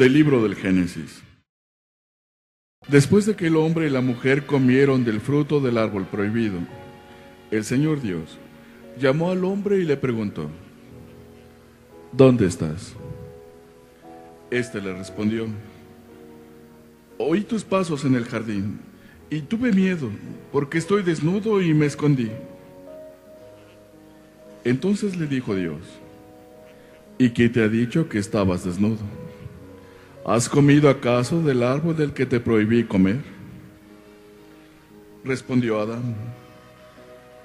Del libro del Génesis. Después de que el hombre y la mujer comieron del fruto del árbol prohibido, el Señor Dios llamó al hombre y le preguntó, ¿Dónde estás? Este le respondió, Oí tus pasos en el jardín y tuve miedo porque estoy desnudo y me escondí. Entonces le dijo Dios, ¿y quién te ha dicho que estabas desnudo? ¿Has comido acaso del árbol del que te prohibí comer? Respondió Adán,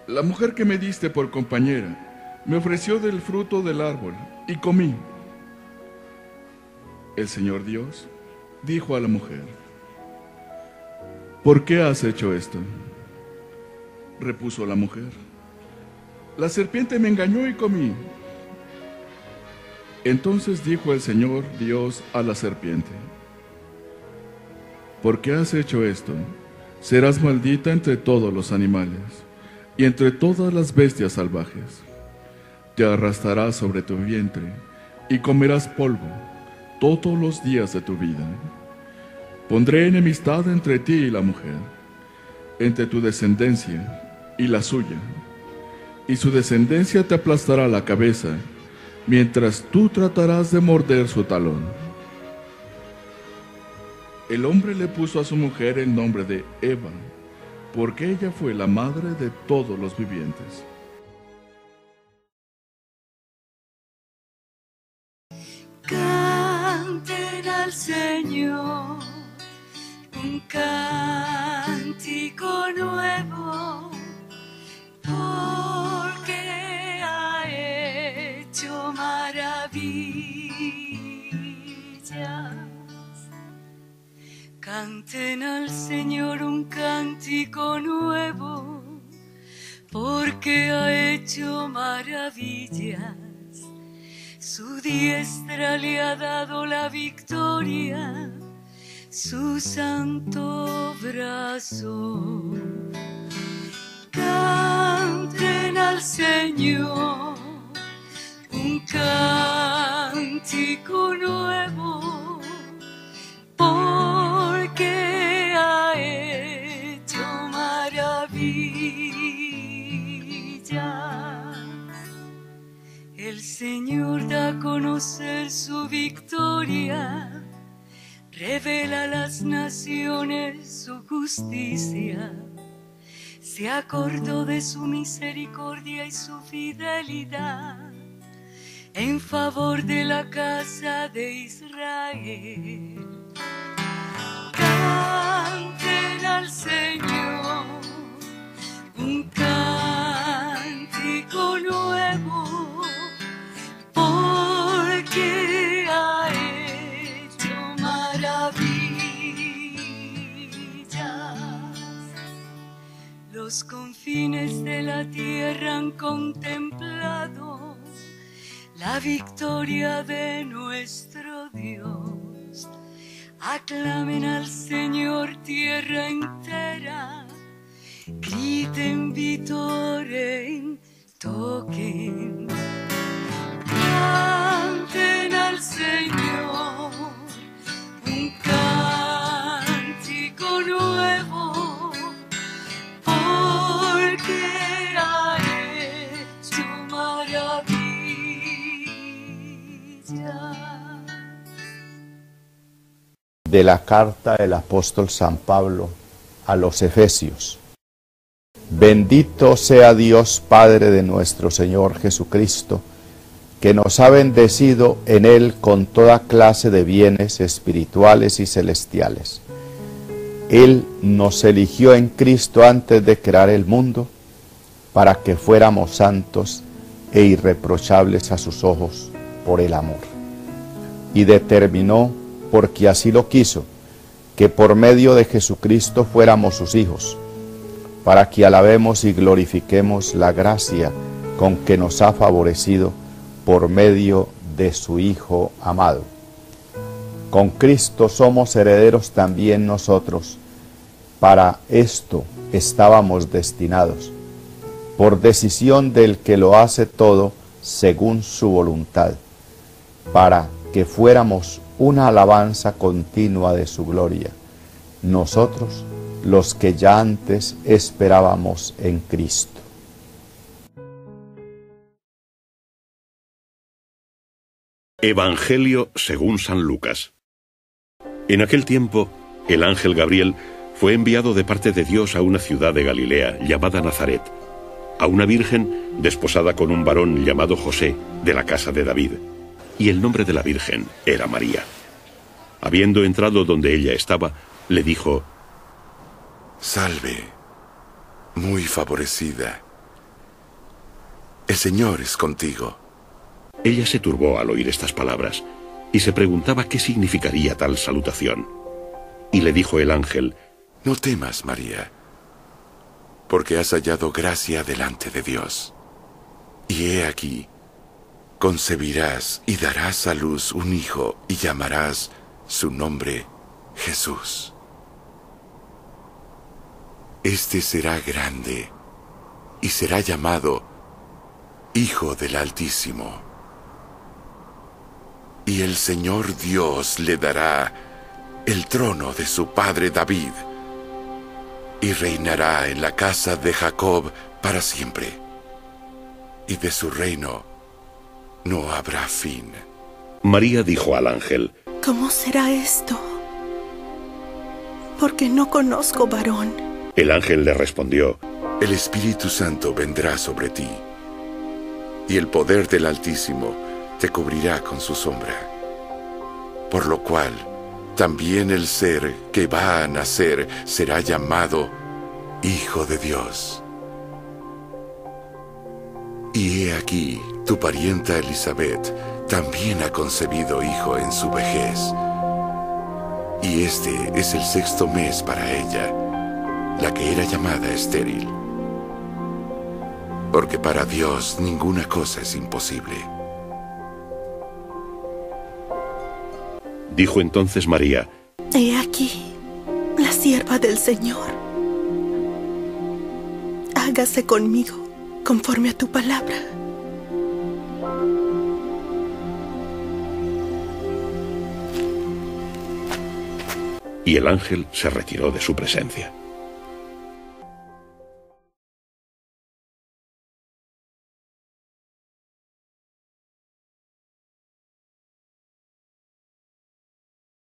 la mujer que me diste por compañera me ofreció del fruto del árbol y comí. El Señor Dios dijo a la mujer, ¿por qué has hecho esto? Repuso la mujer, la serpiente me engañó y comí. Entonces dijo el Señor Dios a la serpiente, ¿por qué has hecho esto? Serás maldita entre todos los animales y entre todas las bestias salvajes. Te arrastrarás sobre tu vientre y comerás polvo todos los días de tu vida. Pondré enemistad entre ti y la mujer, entre tu descendencia y la suya, y su descendencia te aplastará la cabeza mientras tú tratarás de morder su talón. El hombre le puso a su mujer el nombre de Eva, porque ella fue la madre de todos los vivientes. Canten al Señor un cántico nuevo Canten al Señor un cántico nuevo, porque ha hecho maravillas. Su diestra le ha dado la victoria, su santo brazo. Canten al Señor cántico nuevo, porque ha hecho maravillas. El Señor da a conocer su victoria, revela a las naciones su justicia. Se acordó de su misericordia y su fidelidad en favor de la casa de Israel. Canten al Señor un cántico nuevo, porque ha hecho maravillas. Los confines de la tierra han contemplado la victoria de nuestro Dios. Aclamen al Señor tierra entera, griten, vitoren, toquen, de la carta del apóstol San Pablo a los Efesios. Bendito sea Dios Padre de nuestro Señor Jesucristo, que nos ha bendecido en Él con toda clase de bienes espirituales y celestiales. Él nos eligió en Cristo antes de crear el mundo para que fuéramos santos e irreprochables a sus ojos por el amor. Y determinó, porque así lo quiso, que por medio de Jesucristo fuéramos sus hijos, para que alabemos y glorifiquemos la gracia con que nos ha favorecido por medio de su Hijo amado. Con Cristo somos herederos también nosotros. Para esto estábamos destinados, por decisión del que lo hace todo según su voluntad, para que fuéramos una alabanza continua de su gloria, nosotros los que ya antes esperábamos en Cristo. Evangelio según San Lucas. En aquel tiempo, el ángel Gabriel fue enviado de parte de Dios a una ciudad de Galilea llamada Nazaret, a una virgen desposada con un varón llamado José, de la casa de David, y el nombre de la virgen era María. Habiendo entrado donde ella estaba, le dijo, Salve, muy favorecida. El Señor es contigo. Ella se turbó al oír estas palabras y se preguntaba qué significaría tal salutación. Y le dijo el ángel, No temas, María, porque has hallado gracia delante de Dios. Y he aquí, concebirás y darás a luz un hijo y llamarás su nombre Jesús. Este será grande y será llamado Hijo del Altísimo. Y el Señor Dios le dará el trono de su padre David y reinará en la casa de Jacob para siempre. Y de su reino no habrá fin. María dijo al ángel, ¿Cómo será esto? Porque no conozco varón. El ángel le respondió, El Espíritu Santo vendrá sobre ti, y el poder del Altísimo te cubrirá con su sombra. Por lo cual, también el ser que va a nacer será llamado Hijo de Dios. Y he aquí, tu parienta Elizabeth también ha concebido hijo en su vejez. Y este es el sexto mes para ella, la que era llamada estéril. Porque para Dios ninguna cosa es imposible. dijo entonces María, He aquí, la sierva del Señor. Hágase conmigo conforme a tu palabra. Y el ángel se retiró de su presencia.